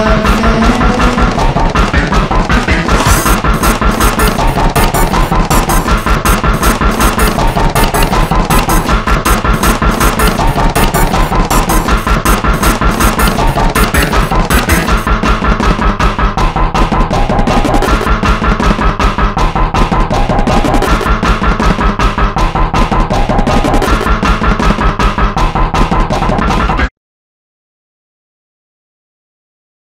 감사합니다.